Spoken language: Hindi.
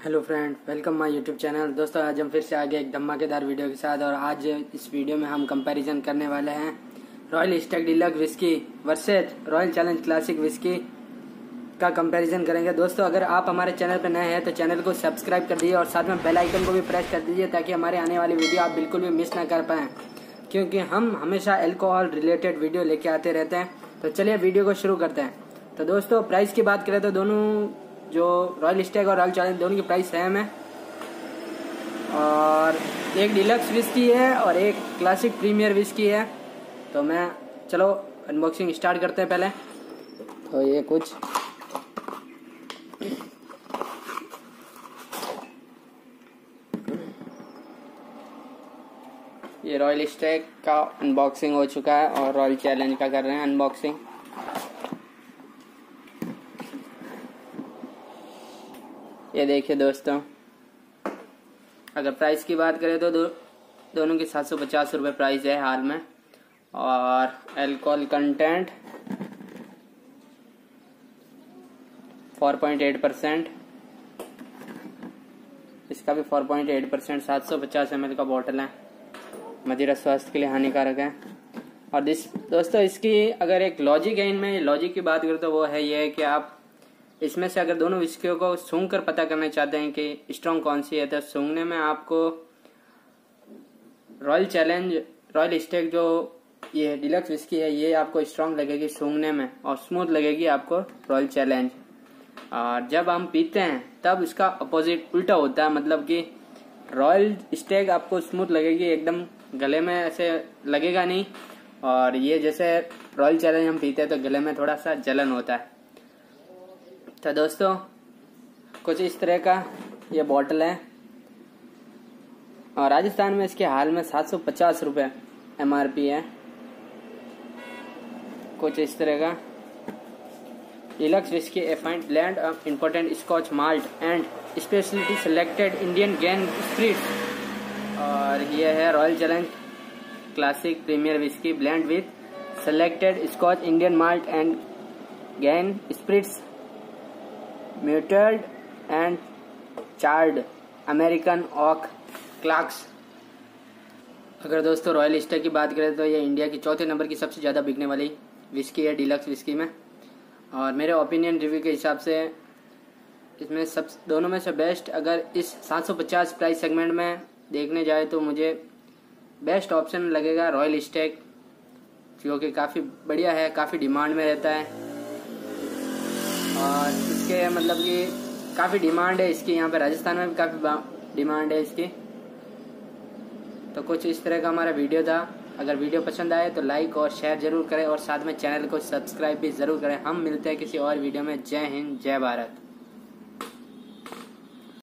Hello friend, welcome my YouTube channel. दोस्तों, आज हम फिर से आगे एक धमाकेदार वीडियो के साथ और आज इस वीडियो में हम कंपैरिजन करने वाले हैं Royal Stag Deluxe whisky versus Royal Challenge Classic whisky का कंपैरिजन करेंगे। दोस्तों, अगर आप हमारे चैनल पर नए हैं तो चैनल को सब्सक्राइब कर दीजिए और साथ में बेल आइकन को भी प्रेस कर दीजिए ताकि हमारे आने वाली वीडियो आप बिल्कुल भी मिस ना कर पाएँ। क्योंकि हम हमेशा एल्कोहल रिलेटेड वीडियो लेके आते रहते हैं। तो चलिए वीडियो को शुरू करते हैं। तो दोस्तों प्राइस की बात करें तो दोनों जो रॉयल स्टेक और रॉयल चैलेंज दोनों की प्राइस सेम है। और एक डिलक्स विस्की है और एक क्लासिक प्रीमियर विस्की है। तो मैं, चलो अनबॉक्सिंग स्टार्ट करते हैं पहले। तो ये कुछ। ये रॉयल स्टेक का अनबॉक्सिंग हो चुका है और रॉयल चैलेंज का कर रहे हैं अनबॉक्सिंग ये देखिए दोस्तों अगर प्राइस की बात करें तो दो, दोनों की सात सौ पचास रुपये प्राइस है हाल में। और alcohol content four point eight percent इसका भी फोर पॉइंट एट परसेंट सात सौ पचास एम का बॉटल है। मदिरा स्वास्थ्य के लिए हानिकारक है। और दिस दोस्तों इसकी अगर एक लॉजिक है इनमें लॉजिक की बात करें तो वो है ये कि आप इसमें से अगर दोनों विस्कियों को सूंघ कर पता करना चाहते हैं कि स्ट्रॉन्ग कौन सी है तो सूंघने में आपको रॉयल चैलेंज रॉयल स्टेक जो ये डिलक्स विस्की है, ये आपको स्ट्रांग लगेगी सूंघने में और स्मूथ लगेगी आपको रॉयल चैलेंज और जब हम पीते हैं, तब इसका अपोजिट उल्टा होता है मतलब कि रॉयल स्टेक आपको स्मूथ लगेगी, एकदम गले में ऐसे लगेगा नहीं। और ये जैसे रॉयल चैलेंज हम पीते हैं तो गले में थोड़ा सा जलन होता है। तो दोस्तों, कुछ इस तरह का ये बॉटल है। और राजस्थान में इसके हाल में सात सौ पचास रुपये एम है। कुछ इस तरह का। Deluxe whisky a fine blend of important Scotch malt and specialty selected Indian grain spirit और ये है Royal Challenge Classic premier whisky blend with selected Scotch Indian malt and grain spirits matured and charred American oak casks अगर दोस्तों रॉयल स्टर की बात करें तो ये इंडिया की चौथे नंबर की सबसे ज़्यादा बिकने वाली विस्की है डीलक्स विस्की में। और मेरे ओपिनियन रिव्यू के हिसाब से इसमें सब, दोनों में से बेस्ट अगर इस 750 प्राइस सेगमेंट में देखने जाए तो मुझे बेस्ट ऑप्शन लगेगा रॉयल स्टेक जो कि काफ़ी बढ़िया है, काफ़ी डिमांड में रहता है। और इसके मतलब कि काफ़ी डिमांड है इसकी, यहाँ पे राजस्थान में भी काफ़ी डिमांड है इसकी। तो कुछ इस तरह का हमारा वीडियो था। अगर वीडियो पसंद आए तो लाइक और शेयर ज़रूर करें और साथ में चैनल को सब्सक्राइब भी ज़रूर करें। हम मिलते हैं किसी और वीडियो में। जय हिंद, जय भारत।